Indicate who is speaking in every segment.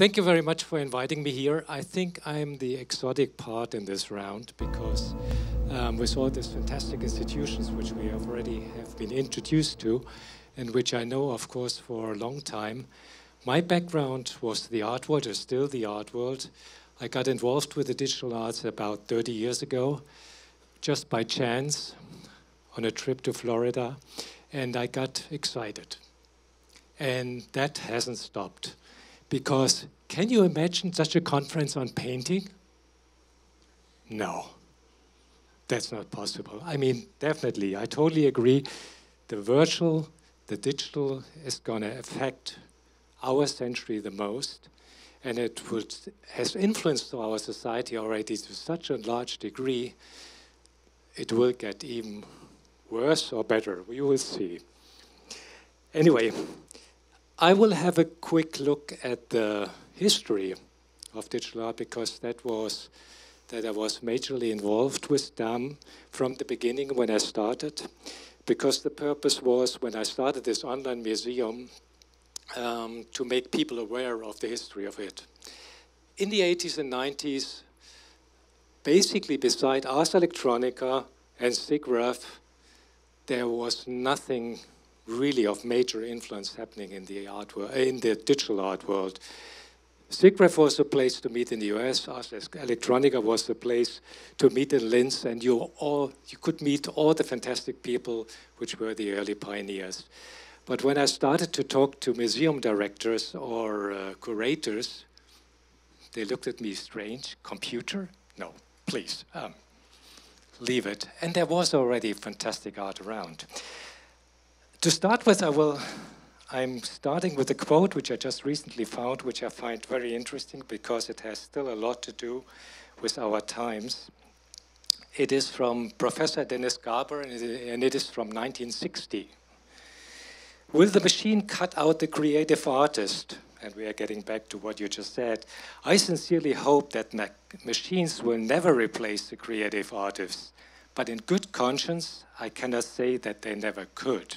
Speaker 1: Thank you very much for inviting me here. I think I'm the exotic part in this round because um, with all these fantastic institutions which we already have been introduced to, and which I know, of course, for a long time, my background was the art world, or still the art world. I got involved with the digital arts about 30 years ago, just by chance, on a trip to Florida, and I got excited. And that hasn't stopped. Because can you imagine such a conference on painting? No, that's not possible. I mean, definitely, I totally agree. The virtual, the digital is going to affect our century the most, and it would, has influenced our society already to such a large degree, it will get even worse or better. We will see. Anyway, I will have a quick look at the history of digital art because that was that I was majorly involved with DAM from the beginning when I started. Because the purpose was when I started this online museum um, to make people aware of the history of it. In the 80s and 90s, basically beside Ars Electronica and SIGGRAPH, there was nothing really of major influence happening in the art world, in the digital art world. SIGGRAPH was the place to meet in the US. Electronica was the place to meet in Linz, and you all you could meet all the fantastic people which were the early pioneers. But when I started to talk to museum directors or uh, curators, they looked at me strange. Computer? No, please, um, leave it. And there was already fantastic art around. To start with, I will, I'm starting with a quote which I just recently found, which I find very interesting because it has still a lot to do with our times. It is from Professor Dennis Gabor, and it is from 1960. Will the machine cut out the creative artist? And we are getting back to what you just said. I sincerely hope that ma machines will never replace the creative artists. But in good conscience, I cannot say that they never could.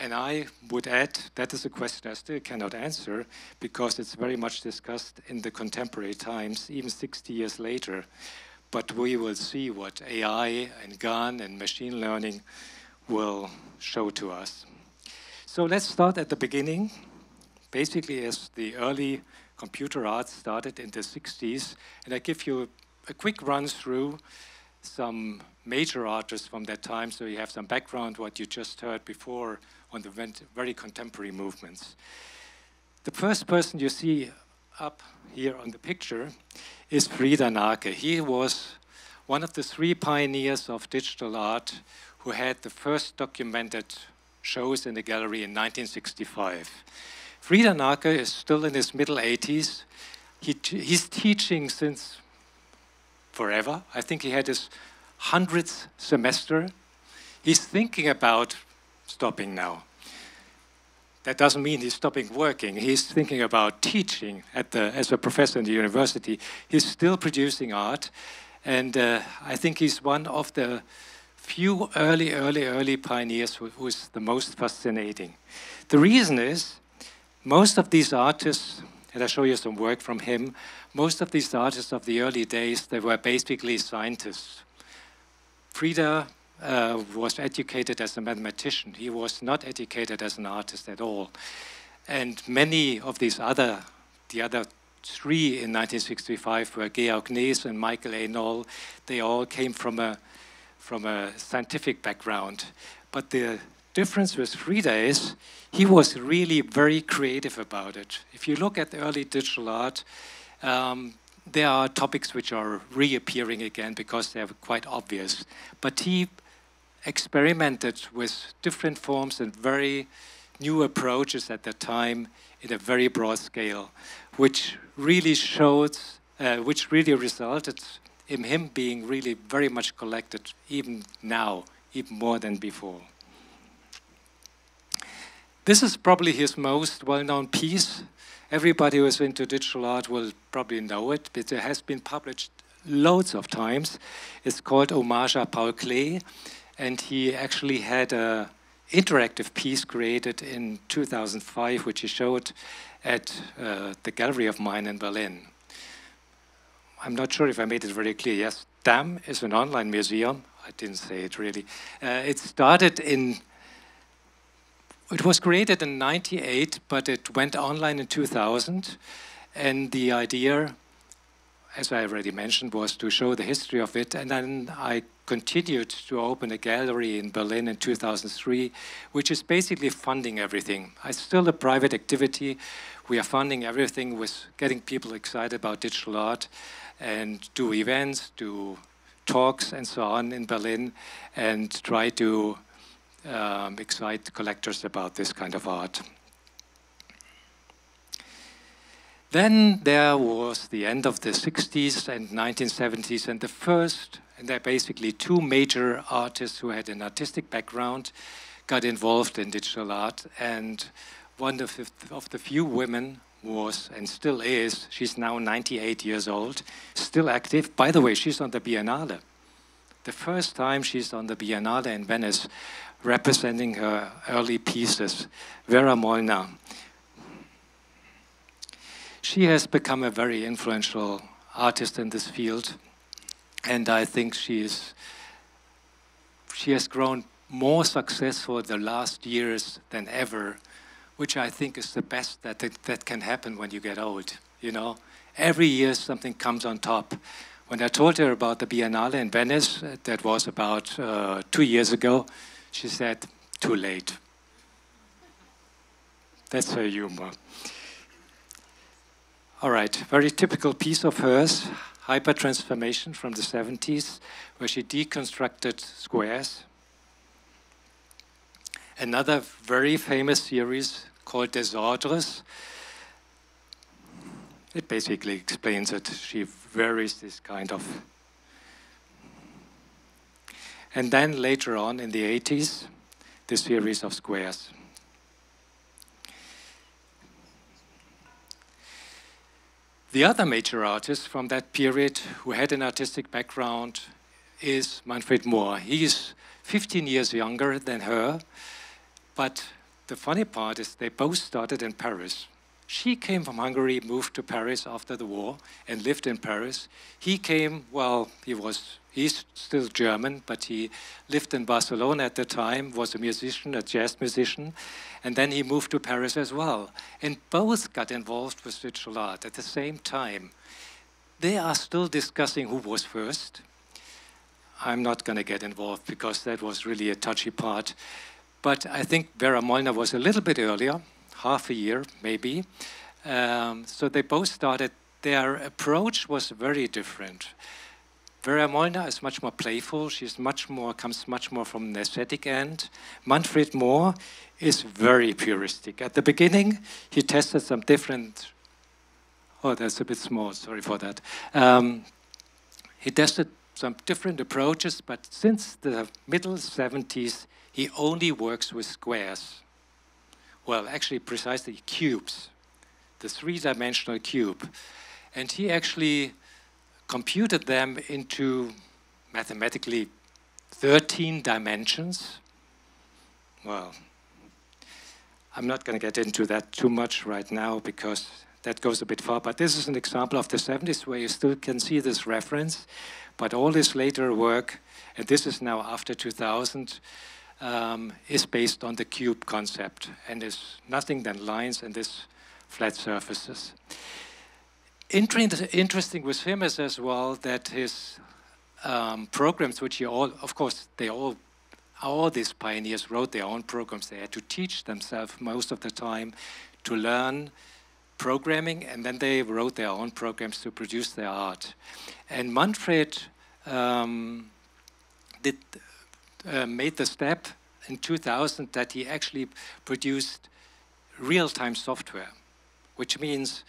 Speaker 1: And I would add, that is a question I still cannot answer because it's very much discussed in the contemporary times, even 60 years later. But we will see what AI and GAN and machine learning will show to us. So let's start at the beginning. Basically, as the early computer art started in the 60s, and I give you a quick run through some major artists from that time, so you have some background, what you just heard before on the very contemporary movements. The first person you see up here on the picture is Frieder Nake. He was one of the three pioneers of digital art who had the first documented shows in the gallery in 1965. Frieder Nake is still in his middle 80s. He he's teaching since forever. I think he had his hundredth semester. He's thinking about stopping now. That doesn't mean he's stopping working. He's thinking about teaching at the, as a professor in the university. He's still producing art. And uh, I think he's one of the few early, early, early pioneers who, who's the most fascinating. The reason is most of these artists, and I'll show you some work from him, most of these artists of the early days, they were basically scientists. Frieder uh, was educated as a mathematician. He was not educated as an artist at all. And many of these other, the other three in 1965 were Georg Nees and Michael A. Noll. They all came from a, from a scientific background. But the difference with Frieder is he was really very creative about it. If you look at the early digital art, um, there are topics which are reappearing again because they're quite obvious. But he experimented with different forms and very new approaches at that time in a very broad scale, which really showed, uh, which really resulted in him being really very much collected, even now, even more than before. This is probably his most well-known piece. Everybody who is into digital art will probably know it, but it has been published loads of times. It's called Hommage à Paul Klee, and he actually had a interactive piece created in 2005, which he showed at uh, the gallery of mine in Berlin. I'm not sure if I made it very clear. Yes, DAM is an online museum. I didn't say it really. Uh, it started in, it was created in 98, but it went online in 2000. And the idea, as I already mentioned, was to show the history of it. And then I continued to open a gallery in Berlin in 2003, which is basically funding everything. It's still a private activity. We are funding everything with getting people excited about digital art and do events, do talks and so on in Berlin and try to um, excite collectors about this kind of art. Then there was the end of the 60s and 1970s and the first, and there are basically two major artists who had an artistic background got involved in digital art and one of the, of the few women was and still is, she's now 98 years old, still active. By the way, she's on the Biennale. The first time she's on the Biennale in Venice, representing her early pieces, Vera Molnar. She has become a very influential artist in this field, and I think she is she has grown more successful the last years than ever which I think is the best that, that, can happen when you get old. You know, every year something comes on top. When I told her about the Biennale in Venice, uh, that was about uh, two years ago, she said, too late. That's her humor. All right, very typical piece of hers, Hypertransformation from the 70s, where she deconstructed squares another very famous series called Desordres. It basically explains it. She varies this kind of. And then later on in the 80s, the series of squares. The other major artist from that period who had an artistic background is Manfred Mohr. He's 15 years younger than her, but the funny part is they both started in Paris. She came from Hungary, moved to Paris after the war, and lived in Paris. He came, well, he was, he's still German, but he lived in Barcelona at the time, was a musician, a jazz musician, and then he moved to Paris as well. And both got involved with digital art at the same time. They are still discussing who was first. I'm not going to get involved because that was really a touchy part. But I think Vera Molnar was a little bit earlier, half a year maybe. Um, so they both started, their approach was very different. Vera Molnar is much more playful. She's much more, comes much more from the aesthetic end. Manfred Mohr is very puristic. At the beginning, he tested some different, oh, that's a bit small, sorry for that. Um, he tested some different approaches, but since the middle 70s, he only works with squares. Well, actually, precisely cubes, the three-dimensional cube. And he actually computed them into mathematically 13 dimensions. Well, I'm not going to get into that too much right now because that goes a bit far, but this is an example of the 70s where you still can see this reference, but all this later work, and this is now after 2000, um, is based on the cube concept and is nothing than lines and this flat surfaces. Inter interesting with him is as well that his um, programs, which he all, of course, they all, all these pioneers wrote their own programs. They had to teach themselves most of the time to learn programming, and then they wrote their own programs to produce their art. And Manfred um, did uh, made the step in 2000 that he actually produced real-time software, which means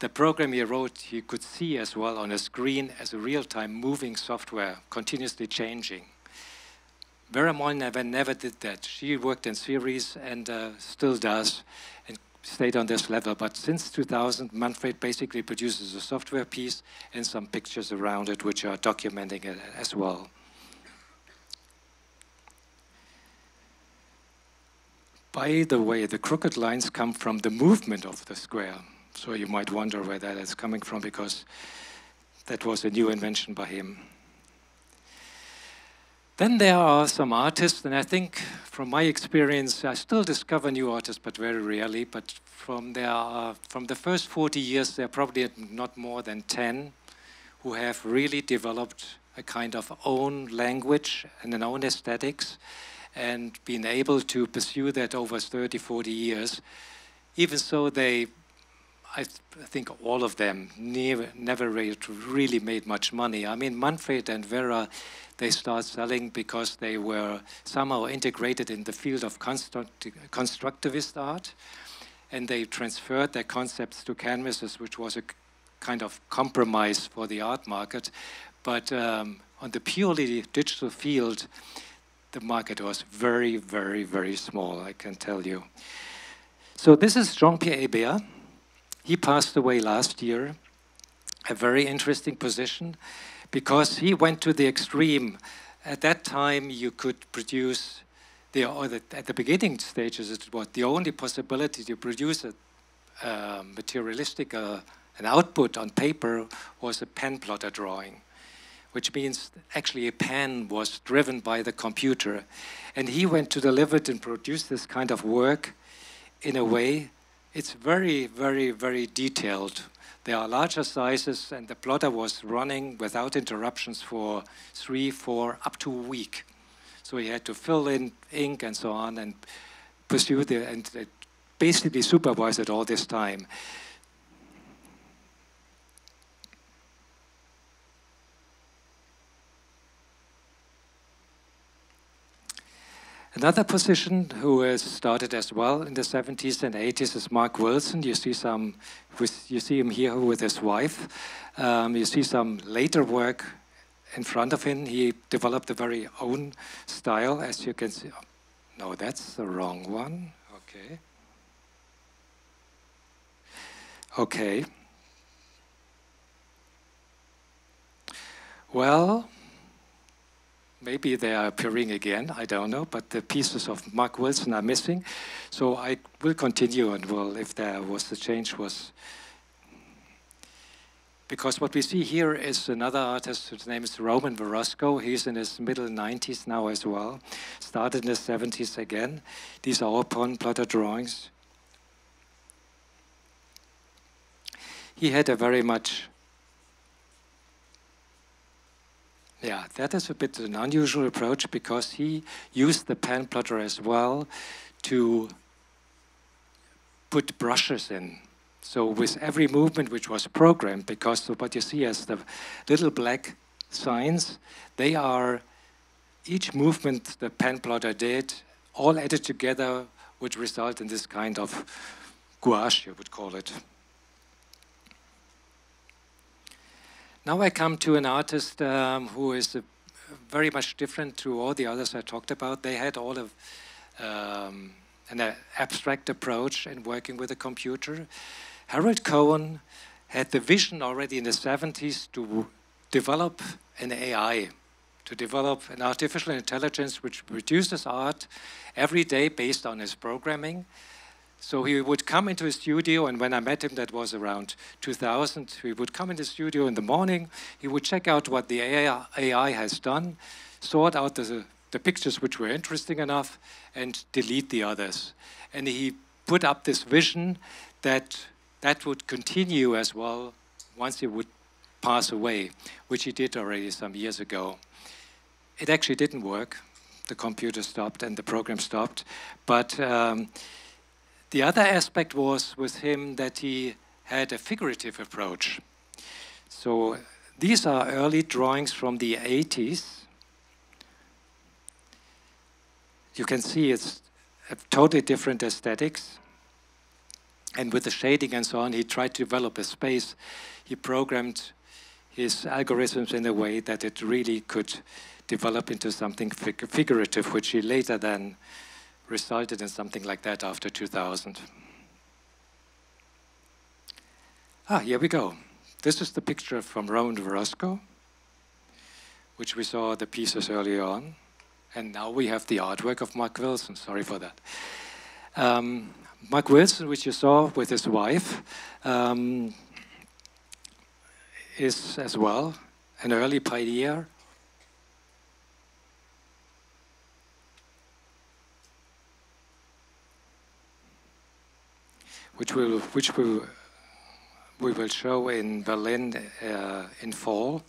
Speaker 1: the program he wrote he could see as well on a screen as a real-time moving software, continuously changing. Vera never, never did that. She worked in series and uh, still does and stayed on this level. But since 2000, Manfred basically produces a software piece and some pictures around it which are documenting it as well. By the way, the crooked lines come from the movement of the square. So you might wonder where that is coming from because that was a new invention by him. Then there are some artists, and I think from my experience, I still discover new artists, but very rarely. But from, there from the first 40 years, there are probably not more than 10 who have really developed a kind of own language and an own aesthetics and been able to pursue that over 30, 40 years. Even so, they, I, th I think all of them never, never really made much money. I mean, Manfred and Vera they start selling because they were somehow integrated in the field of construct constructivist art, and they transferred their concepts to canvases, which was a kind of compromise for the art market. But um, on the purely digital field, the market was very, very, very small, I can tell you. So this is Jean-Pierre Hébert. He passed away last year, a very interesting position because he went to the extreme. At that time, you could produce, the, or the, at the beginning stages, it was the only possibility to produce a uh, materialistic, uh, an output on paper was a pen plotter drawing, which means actually a pen was driven by the computer. And he went to deliver it and produce this kind of work in a way, it's very, very, very detailed there are larger sizes, and the plotter was running without interruptions for three, four, up to a week. So he had to fill in ink and so on and pursue the, and basically supervise it all this time. Another position who has started as well in the 70s and 80s is Mark Wilson. You see some, you see him here with his wife. Um, you see some later work in front of him. He developed a very own style, as you can see. No, that's the wrong one. Okay. Okay. Well, maybe they are appearing again, I don't know, but the pieces of Mark Wilson are missing. So I will continue and will, if there was a change, was because what we see here is another artist whose name is Roman Verostko. He's in his middle 90s now as well. Started in the 70s again. These are all pen plotter drawings. He had a very much Yeah, that is a bit an unusual approach because he used the pen plotter as well to put brushes in. So with every movement which was programmed, because of what you see as the little black signs, they are, each movement the pen plotter did, all added together would result in this kind of gouache, you would call it. Now I come to an artist um, who is very much different to all the others I talked about. They had all of um, an uh, abstract approach in working with a computer. Harold Cohen had the vision already in the 70s to develop an AI, to develop an artificial intelligence which produces art every day based on his programming so he would come into a studio, and when I met him, that was around 2000, he would come into the studio in the morning, he would check out what the AI, AI has done, sort out the, the pictures which were interesting enough, and delete the others. And he put up this vision that that would continue as well once he would pass away, which he did already some years ago. It actually didn't work. The computer stopped and the program stopped. But um, the other aspect was with him that he had a figurative approach. So these are early drawings from the 80s. You can see it's a totally different aesthetics. And with the shading and so on, he tried to develop a space. He programmed his algorithms in a way that it really could develop into something fig figurative, which he later then resulted in something like that after 2000. Ah, here we go. This is the picture from Roman Verostko, which we saw the pieces earlier on. And now we have the artwork of Mark Wilson. Sorry for that. Um, Mark Wilson, which you saw with his wife, um, is as well an early pioneer. Which will, which will, we will show in Berlin uh, in fall.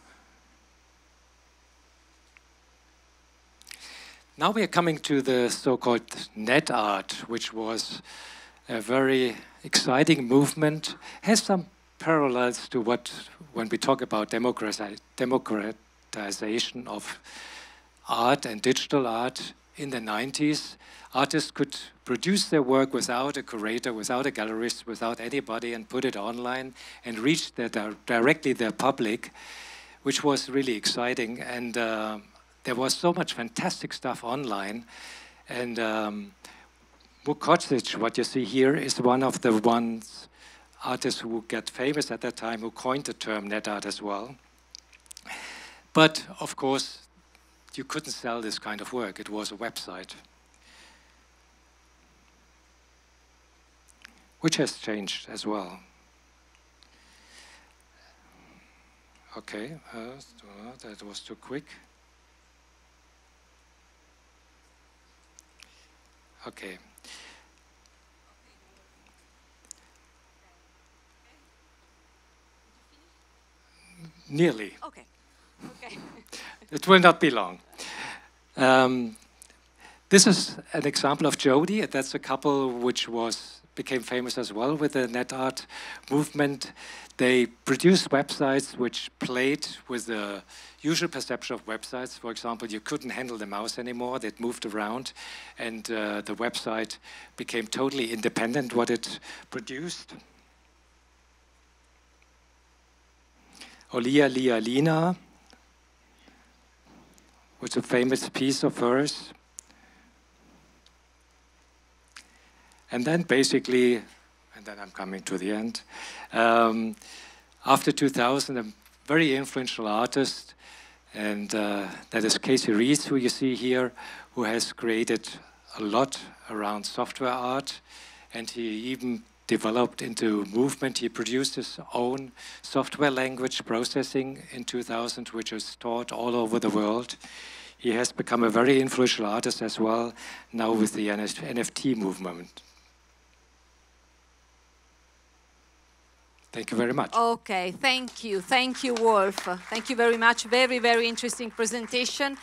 Speaker 1: Now we are coming to the so-called net art, which was a very exciting movement, has some parallels to what, when we talk about democratization of art and digital art in the 90s, artists could produce their work without a curator, without a gallerist, without anybody, and put it online and reach their, directly their public, which was really exciting. And uh, there was so much fantastic stuff online. And um, what you see here, is one of the ones artists who get famous at that time who coined the term net art as well. But of course, you couldn't sell this kind of work. It was a website. Which has changed as well. Okay, uh, that was too quick. Okay. Nearly.
Speaker 2: Okay. Okay.
Speaker 1: it will not be long. Um, this is an example of JODI. That's a couple which was became famous as well with the net art movement. They produced websites which played with the usual perception of websites. For example, you couldn't handle the mouse anymore. They'd moved around, and uh, the website became totally independent what it produced. Olia Lialina was a famous piece of hers. And then basically, and then I'm coming to the end, um, after 2000, a very influential artist, and uh, that is Casey Reas, who you see here, who has created a lot around software art, and he even developed into movement. He produced his own software language processing in 2000, which is taught all over the world. He has become a very influential artist as well, now with the NFT movement. Thank you very much.
Speaker 2: Okay, thank you. Thank you, Wolf. Thank you very much. Very, very interesting presentation.